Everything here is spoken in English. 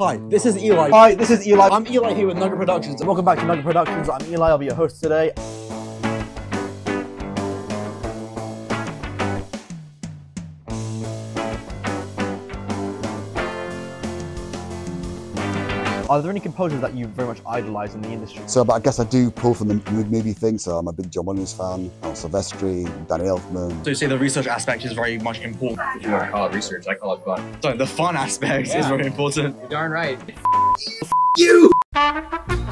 Hi, this is Eli. Hi, this is Eli. I'm Eli here with Nugget Productions. and welcome back to Nugget Productions. I'm Eli. I'll be your host today. Are there any composers that you very much idolize in the industry? So, but I guess I do pull from the m- movie thing. So I'm a big John Williams fan. Al Silvestri, Danny Elfman. So you say the research aspect is very much important. If you want to call it research, I call it fun. So the fun aspect is very important. You're darn right. You!